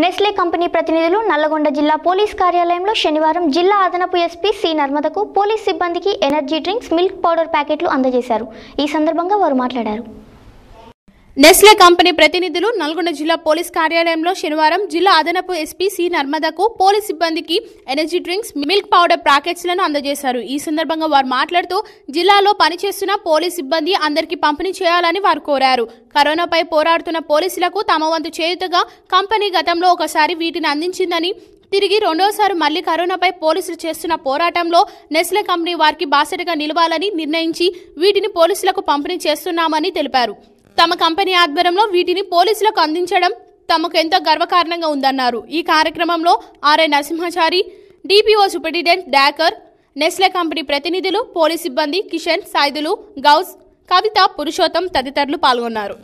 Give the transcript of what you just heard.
Nestle company ప్రతినిధులు నల్లగొండ జిల్లా police కార్యాలయంలో శనివారం జిల్లా అదనపు ఎస్పీ సి నర్మదకు పోలీస్ సిబ్బందికి ఎనర్జీ డ్రింక్స్ మిల్క్ పౌడర్ ప్యాకెట్లు అందజేశారు. ఈ సందర్భంగా వారు మాట్లాడారు. నెస్లే కంపెనీ ప్రతినిధులు నల్గొండ జిల్లా పోలీస్ కార్యాలయంలో శనివారం జిల్లా అదనపు ఎస్పీ సి నర్మదకు పోలీస్ సిబ్బందికి ఎనర్జీ డ్రింక్స్ మిల్క్ పౌడర్ ప్యాకెట్స్లను అందజేశారు. ఈ సందర్భంగా వారు మాట్లాడుతూ జిల్లాలో పనిచేస్తున్న పోలీస్ సిబ్బంది అందరికీ పంపిణీ చేయాలని వారు కోరారు. కరోనాపై పోరాడుతున్న పోలీసులకు తమ వంతు చేయుతగా కంపెనీ గతంలో ఒకసారి వీటిని అందించిందని తిరిగి రెండోసారి మళ్ళీ కరోనాపై పోలీసులు చేస్తున్న పోరాటంలో నెస్లే కంపెనీ వారికి బాసటగా నిలవాలని నిర్ణయించి వీటిని పోలీసులకు పంపిణీ చేస్తున్నామని తెలిపారు. తమ కంపెనీ ఆధ్వర్యంలో వీటిని పోలీసులకు అందించడం తమకు ఎంతో గర్వకారణంగా ఉందన్నారు. ఈ కార్యక్రమంలో ఆర్ఐ నరసింహాచారి డిపిఓ సూపరింటెండెంట్ డాకర్ నెస్లే కంపెనీ ప్రతినిధులు పోలీస్ సిబ్బంది కిషన్ సాయిదులు గౌస్ కవిత పురుషోత్తం తదితరులు పాల్గొన్నారు.